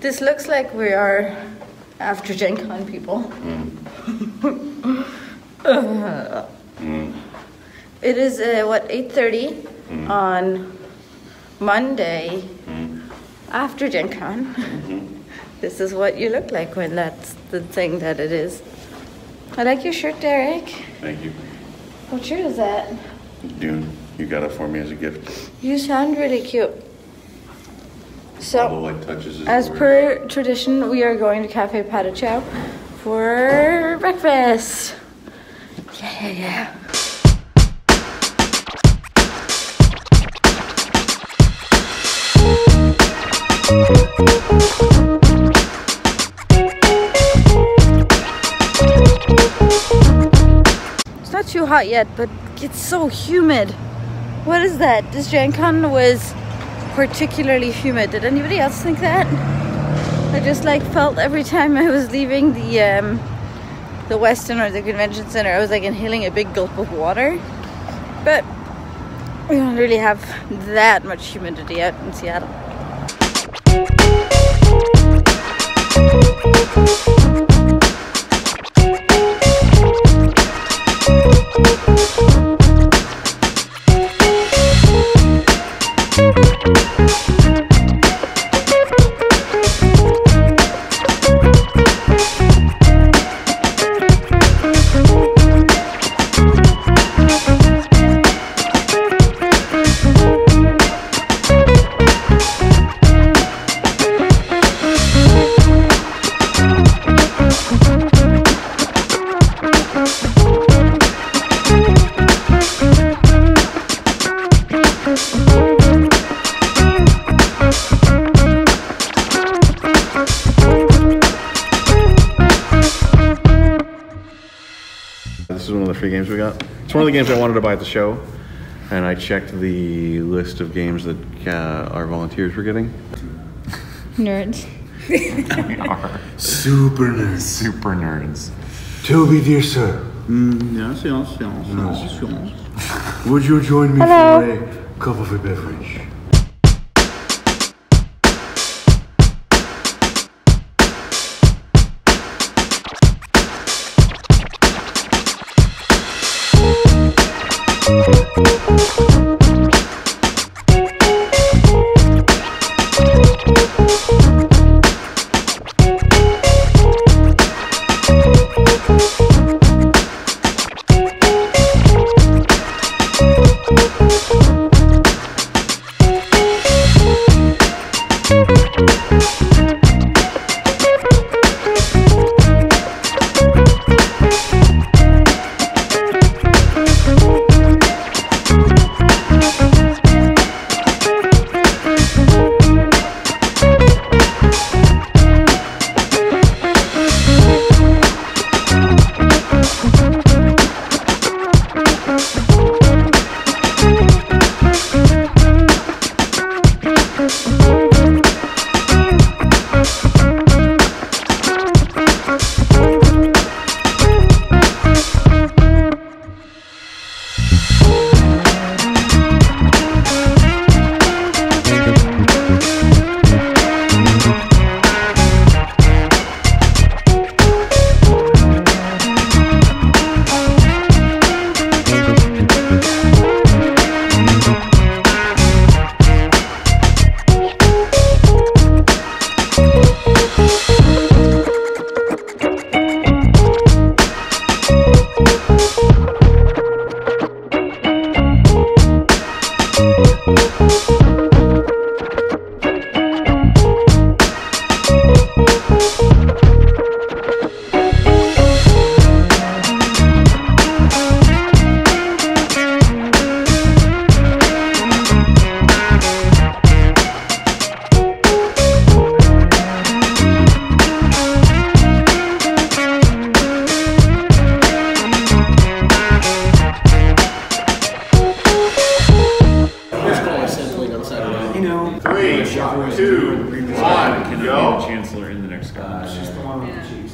This looks like we are after Gen Con people. Uh, It is uh, what 8:30 on Monday after Gen Con. This is what you look like when that's the thing that it is. I like your shirt, Derek. Thank you. What shirt is that? Dune, you got it for me as a gift. You sound really cute. So, light touches is as per tradition, we are going to Cafe Patachou for breakfast. Yeah, yeah, yeah. It's not too hot yet, but it's so humid. What is that? This Gen Con was particularly humid. Did anybody else think that? I just like felt every time I was leaving the um, the Westin or the convention center, I was like inhaling a big gulp of water. But we don't really have that much humidity out in Seattle. Is one of the free games we got. It's one of the games I wanted to buy at the show, and I checked the list of games that uh, our volunteers were getting. Nerds. we are Super nerds. Super nerds. Toby, dear sir, Yes, yes, yes, yes, would you join me Hello. for a cup of a beverage?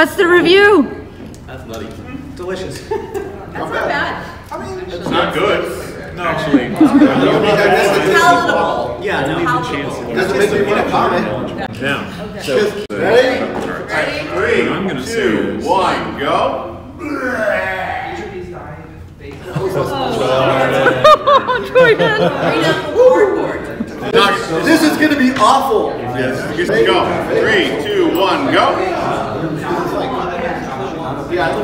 What's the review? That's nutty. Mm-hmm. Delicious. That's not bad. I mean, it's not good. No. Actually, palatable. Yeah, no. Doesn't make me want to comment. yeah. Uh, Three, I'm gonna two, say- one, go. This is gonna be awful. Yes, good go. Three, two, one, go. That's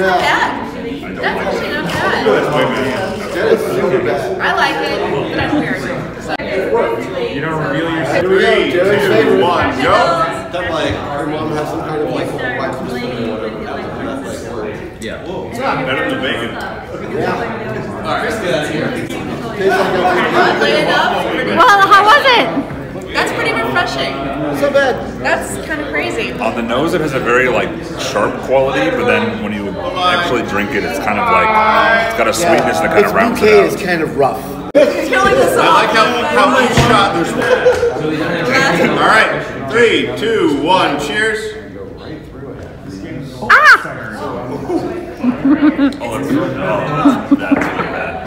not bad. That's actually not bad. I like it, but I'm weird. You don't reveal yourself. Three, two, one, go. That like our mom has some kind of like wax Better than bacon. Oddly enough, pretty- Well, how was it? that's pretty refreshing. So bad. That's kind of crazy. On the nose, it has a very like sharp quality, but then when you actually drink it, it's kind of like it's got a sweetness that kind Its of rounds bouquet it is out. kind of rough. Killing us I like how, how each shot there's All right, three, two, one, cheers. Ah! Oh, it's, oh, that's really bad.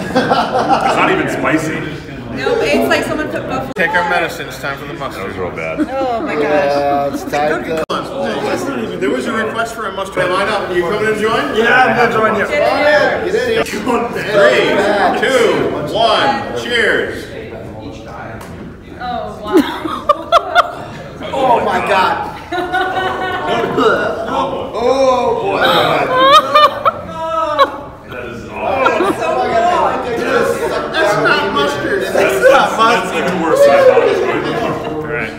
It's not even spicy. No, it's like someone put buffalo. Take our medicine. It's time for the mustard. That was real bad. Oh my gosh. Uh, it's time to. There was a request for a mustard. Line up. You coming to join? Yeah, I'm gonna join you. Get in here. Three, two, one, cheers. Oh wow. Oh my god. oh boy. That's not mustard. That's, that's even worse than I thought it was going to be. Right.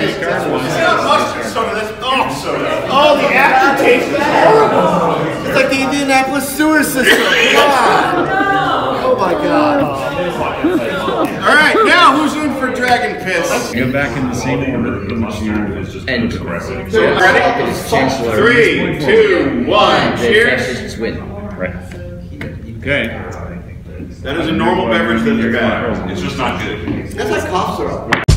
It's not mustard soda. That's dog soda. Oh, the aftertaste is horrible. It's like the Indianapolis sewer system. Come on. Oh my god. All right, now who's in for dragon piss? Get back in the same order in which you And aggressive. Ready? Three, two, one, cheers. Win. Right. Okay. That is a normal beverage that is bad. It's just not good. That's like cough syrup.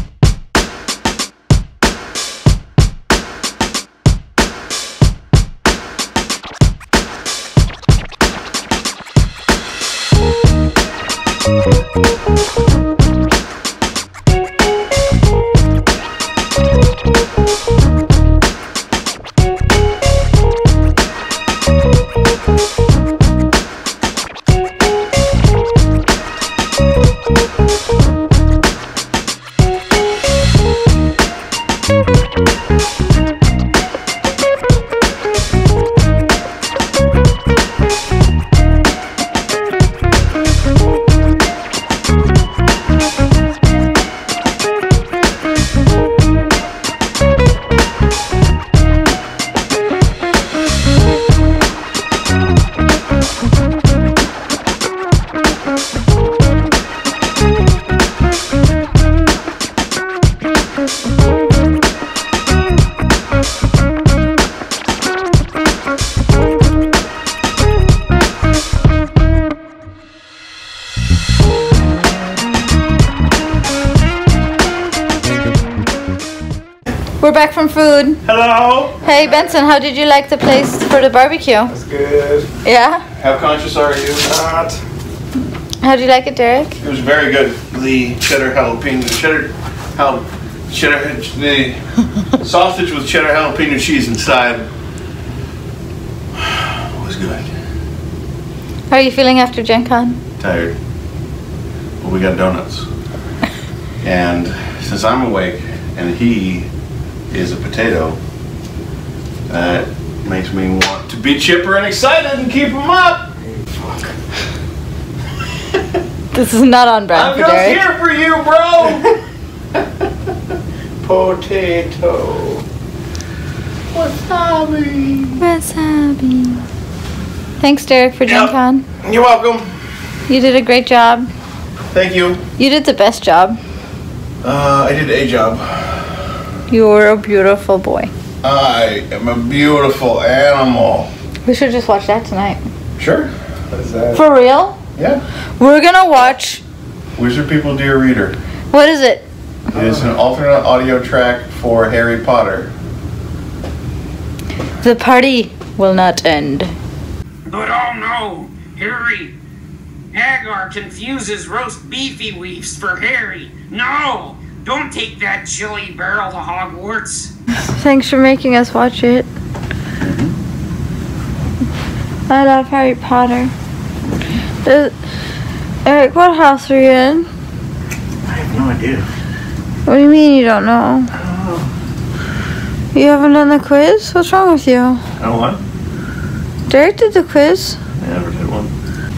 We're back from food. Hello. Hey Benson, how did you like the place for the barbecue? That's good. Yeah? How conscious are you? Not. How do you like it, Derek? It was very good. The cheddar jalapeno, cheddar, jal, cheddar, the sausage with cheddar jalapeno cheese inside it was good. How are you feeling after Gen Con? Tired. But we got donuts. And since I'm awake and he is a potato, that makes me want to be chipper and excited and keep him up. This is not on brand I'm for just Derek. here for you, bro. Potato. Wasabi. Wasabi. Thanks, Derek, for Gen Yep. Con. You're welcome. You did a great job. Thank you. You did the best job. Uh, I did a job. You were a beautiful boy. I am a beautiful animal. We should just watch that tonight. Sure. What is that? For real? Yeah. We're gonna watch. Wizard People Dear Reader. What is it? It is an alternate audio track for Harry Potter. The party will not end. But oh no, Harry, Hagar confuses roast beefy weefs for Harry. No! Don't take that chili barrel to Hogwarts. Thanks for making us watch it. I love Harry Potter. Does- Eric, what house are you in? I have no idea. What do you mean you don't know? You haven't done the quiz? What's wrong with you? Oh, what? Derek did the quiz. I never did one.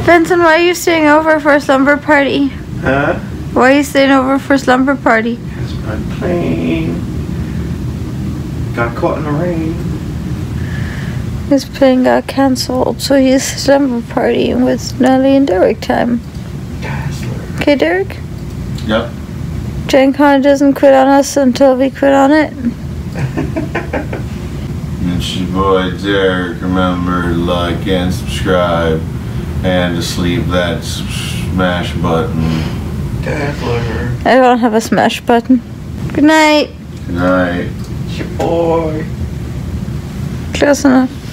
Benson, why are you staying over for a slumber party? Huh? Why are you staying over for slumber party? Because my plane got caught in the rain. His plane got cancelled, so he's slumber partying with Nelly and Derek time. Okay, Derek? Yep. Gen Con doesn't quit on us until we quit on it. It's your boy Derek. Remember to like and subscribe and to sleep that smash button. Dazzler. I don't have a smash button. Good night. Good night. It's your boy. Close enough.